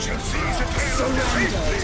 So sees Surrender.